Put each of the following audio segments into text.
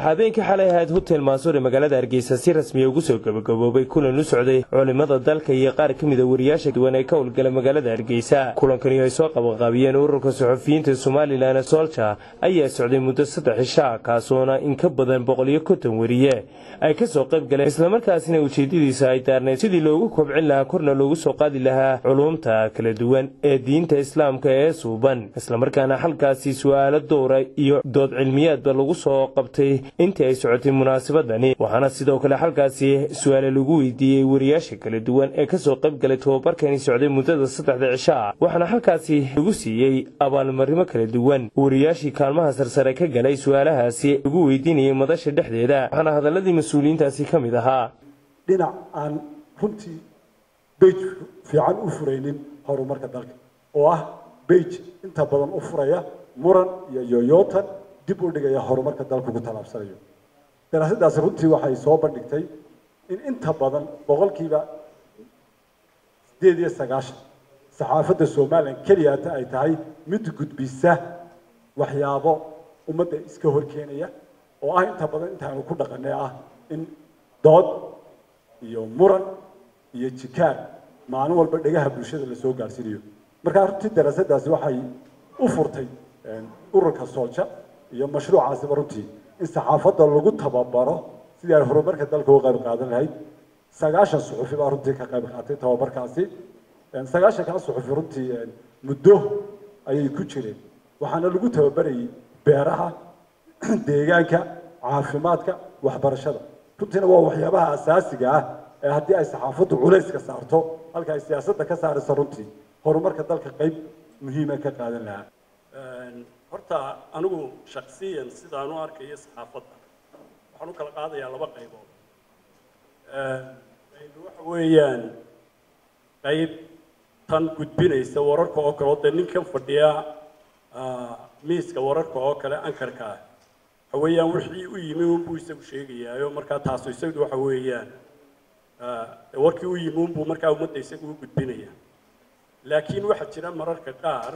waxaa habeenkii xalay ahayd hotel maasuur ee magaalada hargeysa si rasmiya ugu soo gabagaboobay kulan u socday culimada dalka iyo qaar ka mida wariyaasha duwan ee ka howlgala magaalada hargeysa. Kulankani ay soo qabaqaabiyeen ururka saxufiyiinta somalilan solja ayaa socday muddo saddex ishaa kaasoona in ka badan boqoliyo konton wariye. Ay ka soo qayb galeen islamarkaasina ujeedadiisa ay daarnayd sidii loogu kobcin lahaa korna loogu soo qaadi lahaa culumta kala duwan ee diinta islaamka ee suuban. Islamarkaana halkaasi su'aalo dowra iyo dood cilmiyaadba lagu soo qabtay intii ay socotay munaasabadani waxaana sidoo kale halkaasi su'aale lagu weydiiyey wariyaasha kala duwan ee ka soo qayb galay tobabarkani socday muddada saddexda cisho ah waxaana halkaasi lagu siiyey abaalmarimo kala duwan. Wariyaashii kaalmaha sarsare ka galay su'aalahaasi lagu weydiinayay madasha dhexdeeda waxaana hadaladii mas'uuliyiintaasi ka mid ahaa. Dhinac aan runtii bej fiican u furaynin horumarka dalka oo ah bej inta badan u furaya muran iyo yoyootan dib u dhigaya horumarka dalku ku tallaabsanayo. Daraasadaasi runtii waxay soo bandhigtay in inta badan boqolkiiba sideed iyo sagaashan saxaafadda somalilan keliyata ay tahay mid gudbisa waxyaabo ummadda iska horkeenaya oo ah inta badan intaanu ku dhaqanay ah in dood iyo muran iyo jikaar maalin walba dhegaha bulshada la soo gaarsiinayo markaa runtii daraasadaasi waxay u furtay ururka soolja iyo mashruucaasiba runtii. In saxaafadda lagu tababaro sidii ay horumarka dalka uga qayb qaadan lahayd sagaashan suxufi baa runtii ka qayb qaatay tababarkaasi. Sagaashan kaa suxufi runtii muddo ayay ku jireen. Waxaana lagu tababarayay beeraha deegaanka caafimaadka waxbarashada. Runtiina waa waxyaabaha asaasiga ah ee haddii ay saxaafaddu culayska saarto halka ay siyaasadda ka saarayso runtii horumarka dalka qayb muhiima ka qaadan lahaa horta anigu shaksiyan sidaan u arkayo saxaafadda waxaan u kala qaadayaa laba qaybood. Qayb waxa weeyaan qayb tan gudbinaysa wararka oo kale oo dee ninkan fadhiya miiska wararka oo kale ankarka ah. Waxa weeyaan wixii u yimi unbuu isagu sheegayaayo markaa taasu isagu waxa weeyaan warkii u yimi unbuu markaa ummadda isagu u gudbinaya. Laakiin waxaa jira mararka qaar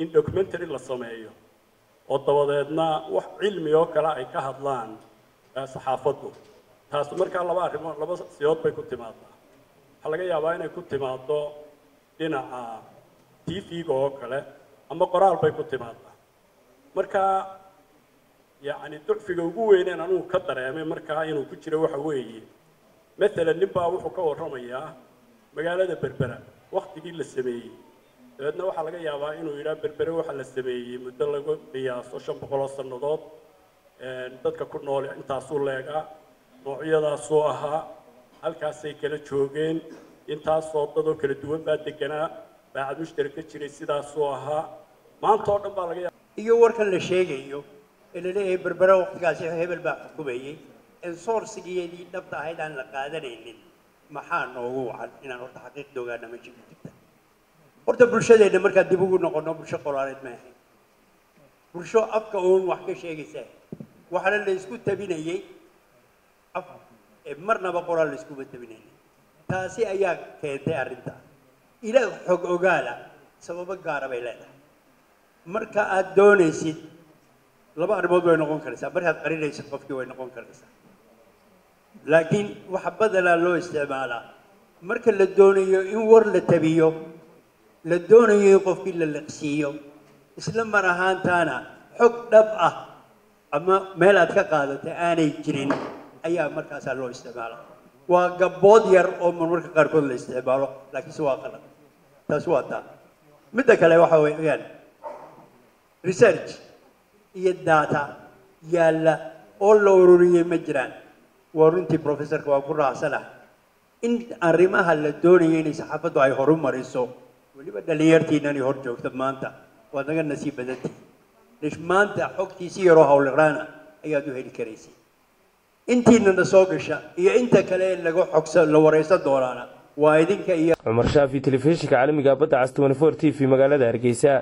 in documentary la sameeyo oo dabadeedna wax cilmi oo kale ay ka hadlaan saxaafaddu taas markaa laba arrimood laba siyood bay ku timaadaa waxaa laga yaabaa inay ku timaado dhinaca t v-ga oo kale ama qoraal bay ku timaadaa marka yacni ducfiga ugu weyneen anugu ka dareemay markaa inuu ku jiro waxa weeye maalan nin baa wuxuu ka warramayaa magaalada berbera waktigii la sameeyey dabeedna waxaa laga yaabaa inuu yidhaha berbere waxaa la sameeyey muddo lagu qiyaaso shan boqol oo sannadood dadka ku nool intaasuu leegaa noocyadaasuu ahaa halkaasay kala joogeen intaasoo dadoo kala duwan baa deganaa baacad mushtari ka jiray sidaasuu ahaa. Maanta oo dhan baa laga yaaba iyo warkan la sheegayo ee la leeyahay berbere waqtigaasi hebel baa xukumayey en soorsigeedii dhabta ahayd aan la qaadanaynin maxaa noogu wacan inaan horta xaqiiqda ogaana ma jirta horta bulshadeenna markaan dib ugu noqono bulsho qoraaleed ma ahayn. Bulsho afka uun wax ka sheegaysa. Waxaana la isku tabinayey af marnaba qoraal la iskuma tabinaynin taasi ayaa keentay arrinta. Ila xog ogaala sababo gaara bay leedahay. Marka aad doonaysid laba arrimood way noqon karaysaa. Markaad qarinaysid qofkii way noqon karaysaa. Laakiin waxa badanaa loo isticmaalaa. Marka la doonayo in war la tabiyo la doonayo qofkii la liqsiiyo. Isla mar ahaantaana xog dhab ah ama meel aad ka qaadatay aanay jirin ayaa markaasaa loo isticmaala waa gabbood yar oo marmarka qaarkood la isticmaalo laakiinse waa qalad. Taas waa taa. Midda kale waxa weeyaan research iyo data yaalla oo la ururiyey ma jiraan. Waa runtii professorka waa ku raacsana in arrimaha la doonayo inay saxaafaddu ay horumariso weliba dhalinyartiinani hor joogta maanta. Waad naga nasiib badantihi lish maanta xogtiisi yaroo hawliqraana ayaad u heli karaysay intiinana soo gasha iyo inta kale ee laga xogsa la waraysan doonaana. Waa idinka iyo cumar shaafi telefishinka caalamiga badda cas 24 t v magaalada hargeysa